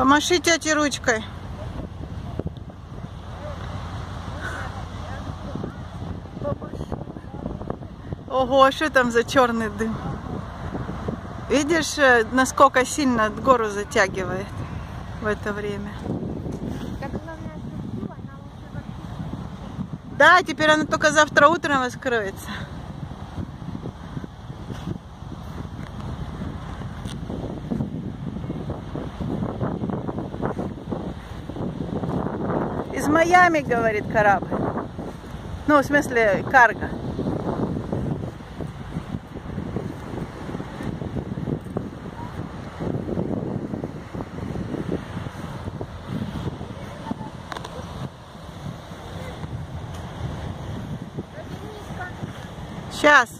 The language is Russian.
Помаши тете ручкой. Ого, что там за черный дым? Видишь, э, насколько сильно гору затягивает в это время? Да, теперь она только завтра утром раскроется. Из Майами, говорит корабль. Ну, в смысле, карго. Сейчас.